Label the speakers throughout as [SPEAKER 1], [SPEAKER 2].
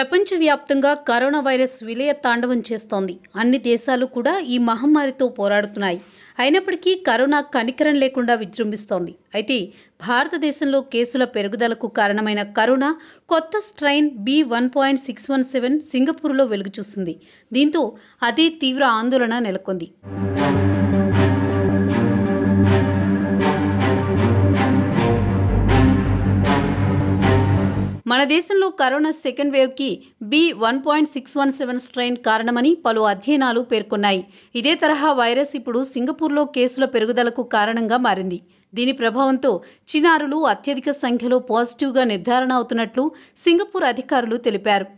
[SPEAKER 1] ప్రపంచవ్యాప్తంగా corona virus విలయ తాండవం చేస్తోంది. అన్ని దేశాలు కూడా ఈ మహమ్మారితో పోరాడుతున్నాయి. అయినప్పటికీ కరోనా కనికరం లేకుండా విజృంభిస్తోంది. అయితే భారతదేశంలో కేసుల పెరుగుదలకు కారణమైన కరోనా కొత్త strain B one point six one seven సింగపూర్లో వెలుగు చూస్తుంది దీంతో అదే తీవ్ర ఆందోళన నెలకొంది. మన దేశంలో corona second వేవ్కి B one point six one seven strain కారణమని పలు అధ్యయనాలు పేర్కొన్నాయి. ఇదే తరహా వైరస్ ఇప్పుడు సింగపూర్లో కేసుల పెరుగుదలకు కారణంగా మారింది. దీని ప్రభావంతో చిన్నారులు అత్యధిక సంఖ్యలో పాజిటివ్గా నిర్ధారణ అవుతున్నట్లు సింగపూర్ అధికారులు తెలిపారు.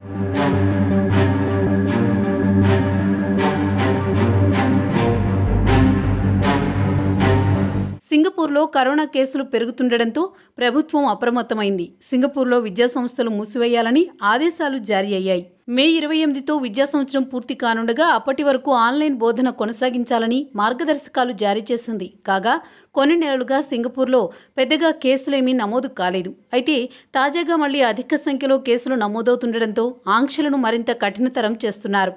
[SPEAKER 1] సింగపూర్లో కరోనా కేసులు పెరుగుతుండటంతో ప్రభుత్వం అప్రమత్తమైంది. సింగపూర్లో విద్యాసంస్థలు మూసివేయాలని ఆదేశాలు జారీ అయ్యాయి. మే ఇరవై ఎనిమిదితో విద్యా సంవత్సరం పూర్తి కానుండగా అప్పటి వరకు ఆన్లైన్ బోధన కొనసాగించాలని మార్గదర్శకాలు జారీ చేసింది. కాగా కొన్ని నెలలుగా సింగపూర్లో పెద్దగా కేసులేమీ నమోదు కాలేదు. అయితే తాజాగా మళ్ళీ అధిక సంఖ్యలో కేసులు నమోదవుతుండటంతో ఆంక్షలను మరింత కఠినతరం చేస్తున్నారు.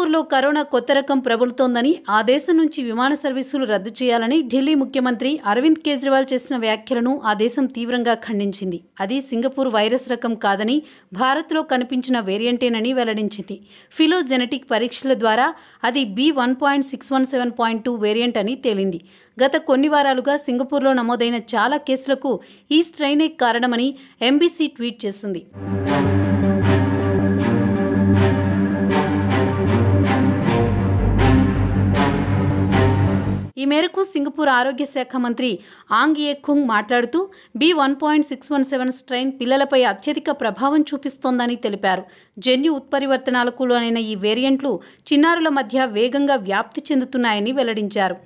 [SPEAKER 1] సింగపూర్లో కరోనా కొత్త రకం ప్రబలుతోందని ఆ దేశం నుంచి విమాన సర్వీసులు రద్దు చేయాలని ఢిల్లీ ముఖ్యమంత్రి అరవింద్ కేజ్రీవాల్ చేసిన వ్యాఖ్యలను ఆ దేశం తీవ్రంగా ఖండించింది. అది సింగపూర్ వైరస్ రకం కాదని భారత్లో కనిపించిన వేరియంటేనని వెల్లడించింది. ఫిలోజెనెటిక్ పరీక్షల ద్వారా అది B one point six one seven point two variant అని తేలింది. గత కొన్ని వారాలుగా సింగపూర్లో నమోదైన చాలా కేసులకు ఈ స్ట్రెయినే కారణమని ఎంబీసీ ట్వీట్ చేసింది. ఈ మేరకు సింగపూర్ ఆరోగ్య శాఖ మంత్రి ఆంగ్ ఏ కుంగ్ మాట్లాడుతూ B one point six one seven strain పిల్లలపై అత్యధిక ప్రభావం చూపిస్తోందని తెలిపారు. జన్యు ఉత్పరివర్తనాలకు లోనైన ఈ వేరియంట్లు చిన్నారుల మధ్య వేగంగా వ్యాప్తి చెందుతున్నాయని వెల్లడించారు.